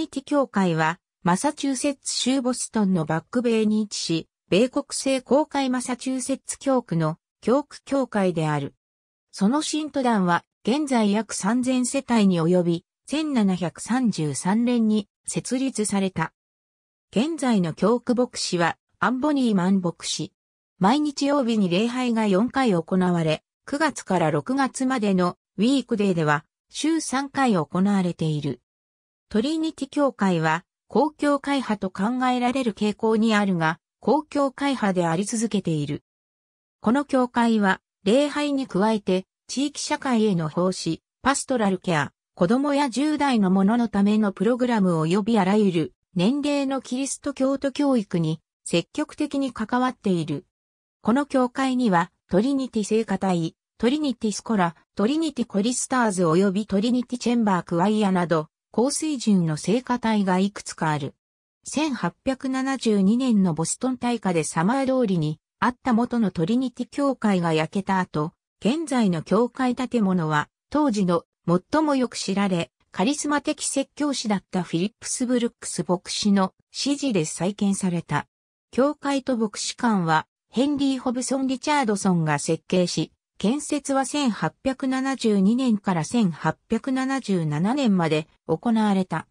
ニティ教会は、マサチューセッツ州ボストンのバックベイに位置し、米国製公会マサチューセッツ教区の教区教会である。その信徒団は、現在約3000世帯に及び、1733年に設立された。現在の教区牧師は、アンボニーマン牧師。毎日曜日に礼拝が4回行われ、9月から6月までのウィークデーでは週3回行われている。トリニティ教会は高教会派と考えられる傾向にあるが、広教会派であり続けている。この教会は礼拝に加えて地域社会への奉仕、パストラルケア、子供や10代の者のためのプログラム及びあらゆる年齢のキリスト教徒教育に積極的に関わっている。この教会にはトリニティ聖歌隊、トリニティスコラ、トリニティコリスターズ及びトリニティチェンバークワイアなど、高水準の聖歌隊がいくつかある。1872年のボストン大火でサマー通りにあった元のトリニティ教会が焼けた後、現在の教会建物は当時の最もよく知られ、カリスマ的説教師だったフィリップス・ブルックス牧師の指示で再建された。教会と牧師館はヘンリー・ホブソン・リチャードソンが設計し、建設は1872年から1877年まで行われた。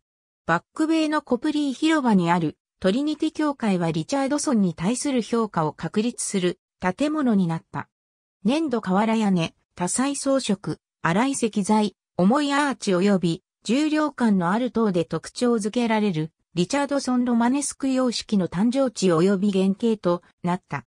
バックベイのコプリー広場にあるトリニティ教会はリチャードソンに対する評価を確立する建物になった。粘土瓦屋根、多彩装飾、荒い石材、重いアーチ及び重量感のある塔で特徴づけられるリチャードソンロマネスク様式の誕生地及び原型となった。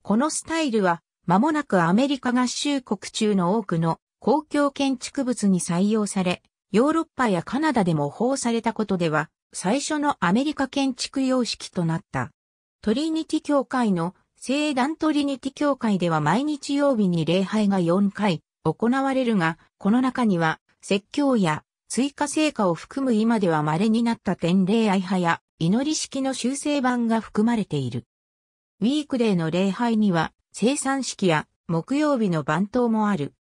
このスタイルは間もなくアメリカ合衆国中の多くの公共建築物に採用され、ヨーロッパやカナダでも法されたことでは、最初のアメリカ建築様式となった。トリニティ教会の聖団トリニティ教会では毎日曜日に礼拝が4回行われるが、この中には説教や追加成果を含む今では稀になった典礼愛派や祈り式の修正版が含まれている。ウィークデーの礼拝には生産式や木曜日の番頭もある。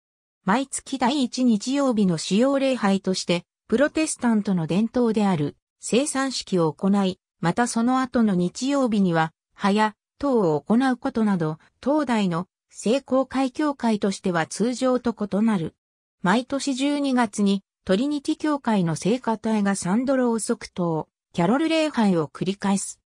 毎月第一日曜日の使用礼拝として、プロテスタントの伝統である生産式を行い、またその後の日曜日には、葉や等を行うことなど、東大の聖公会教会としては通常と異なる。毎年12月にトリニティ教会の聖歌隊がサンドロー即答、キャロル礼拝を繰り返す。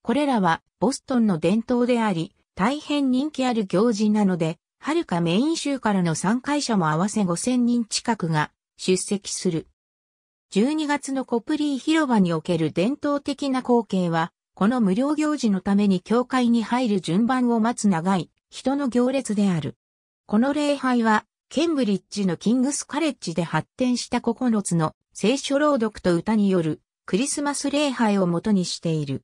これらはボストンの伝統であり、大変人気ある行事なので、はるかメイン州からの参会者も合わせ5000人近くが出席する。12月のコプリー広場における伝統的な光景は、この無料行事のために教会に入る順番を待つ長い人の行列である。この礼拝は、ケンブリッジのキングスカレッジで発展した9つの聖書朗読と歌によるクリスマス礼拝をもとにしている。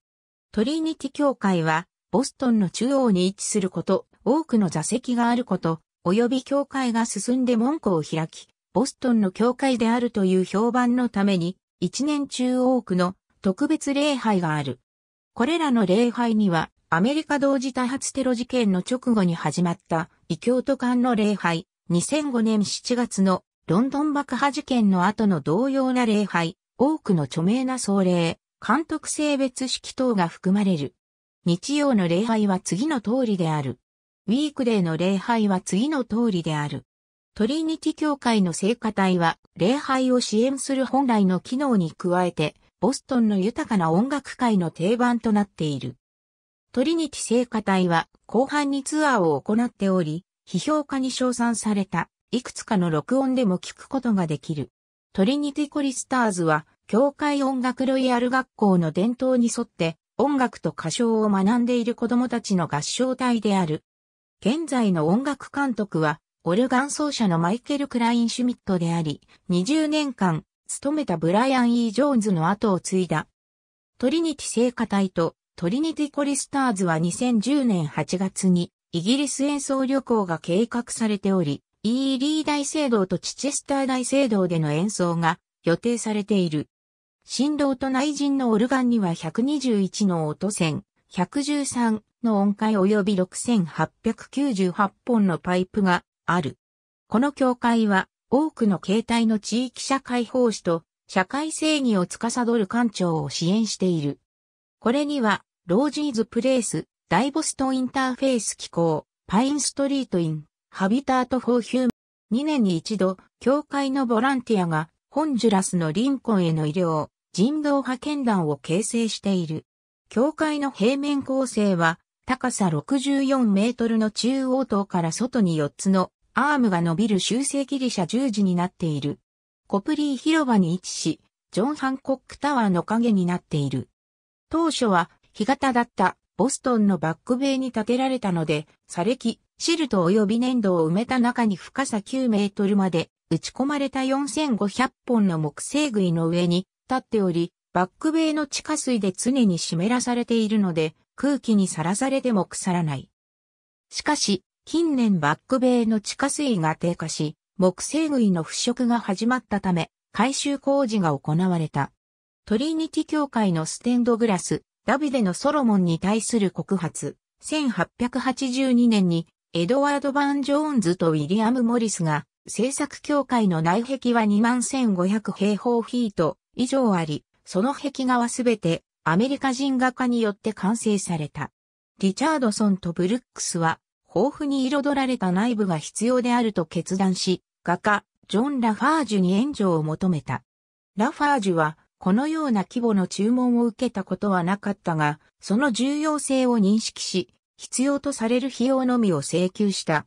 トリニティ教会はボストンの中央に位置すること、多くの座席があること、及び教会が進んで門戸を開き、ボストンの教会であるという評判のために、一年中多くの特別礼拝がある。これらの礼拝には、アメリカ同時多発テロ事件の直後に始まった異教徒間の礼拝、2005年7月のロンドン爆破事件の後の同様な礼拝、多くの著名な総礼、監督性別式等が含まれる。日曜の礼拝は次の通りである。ウィークデーの礼拝は次の通りである。トリニティ教会の聖歌隊は礼拝を支援する本来の機能に加えて、ボストンの豊かな音楽界の定番となっている。トリニティ聖歌隊は後半にツアーを行っており、批評家に称賛されたいくつかの録音でも聞くことができる。トリニティコリスターズは、教会音楽ロイヤル学校の伝統に沿って音楽と歌唱を学んでいる子供たちの合唱隊である。現在の音楽監督は、オルガン奏者のマイケル・クライン・シュミットであり、20年間、務めたブライアン・イー・ジョーンズの後を継いだ。トリニティ聖歌隊とトリニティコリスターズは2010年8月にイギリス演奏旅行が計画されており、イーリー大聖堂とチチェスター大聖堂での演奏が予定されている。振動と内陣のオルガンには121の音線、113の音階及び6898本のパイプがある。この教会は多くの形態の地域社会奉仕と社会正義を司る官庁を支援している。これには、ロージーズプレイス、大ボストインターフェース機構、パインストリートイン、ハビタート・フォー・ヒューマン2年に一度、教会のボランティアが、ホンジュラスのリンコンへの医療、人道派遣団を形成している。教会の平面構成は、高さ64メートルの中央塔から外に4つのアームが伸びる修正ギリシャ十字になっている。コプリー広場に位置し、ジョン・ハンコックタワーの影になっている。当初は、干潟だったボストンのバックベイに建てられたので、砂礫、シルト及び粘土を埋めた中に深さ9メートルまで打ち込まれた4500本の木製杭の上に立っており、バックベイの地下水で常に湿らされているので、空気にさらされても腐らない。しかし、近年バックベイの地下水が低下し、木製杭の腐食が始まったため、改修工事が行われた。トリニティ教会のステンドグラス、ダビデのソロモンに対する告発、1882年にエドワード・バン・ジョーンズとウィリアム・モリスが制作協会の内壁は21,500平方フィート以上あり、その壁画はすべてアメリカ人画家によって完成された。リチャードソンとブルックスは豊富に彩られた内部が必要であると決断し、画家、ジョン・ラファージュに援助を求めた。ラファージュは、このような規模の注文を受けたことはなかったが、その重要性を認識し、必要とされる費用のみを請求した。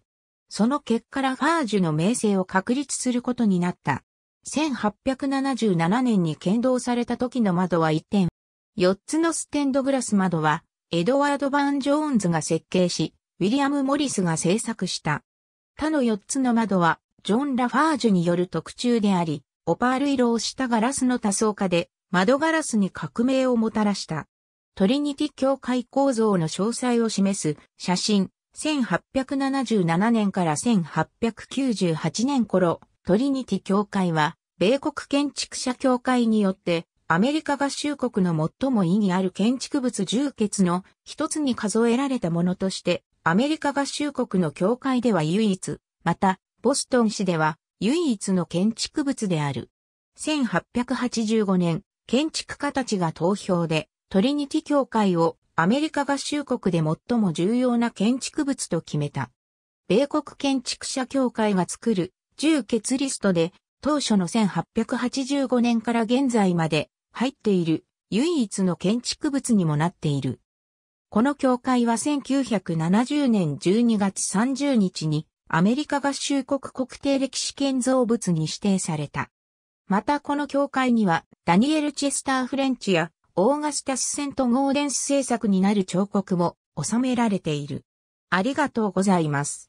その結果ラファージュの名声を確立することになった。1877年に建造された時の窓は一点。4つのステンドグラス窓は、エドワード・バーン・ジョーンズが設計し、ウィリアム・モリスが製作した。他の4つの窓は、ジョン・ラファージュによる特注であり、オパール色をしたガラスの多層化で、窓ガラスに革命をもたらした。トリニティ教会構造の詳細を示す写真、1877年から1898年頃、トリニティ教会は、米国建築者協会によって、アメリカ合衆国の最も意義ある建築物十傑の一つに数えられたものとして、アメリカ合衆国の教会では唯一、また、ボストン市では唯一の建築物である。1885年、建築家たちが投票でトリニティ教会をアメリカ合衆国で最も重要な建築物と決めた。米国建築者協会が作る重欠リストで当初の1885年から現在まで入っている唯一の建築物にもなっている。この教会は1970年12月30日にアメリカ合衆国国定歴史建造物に指定された。またこの教会にはダニエル・チェスター・フレンチやオーガスタス・セント・ゴーデンス制作になる彫刻も収められている。ありがとうございます。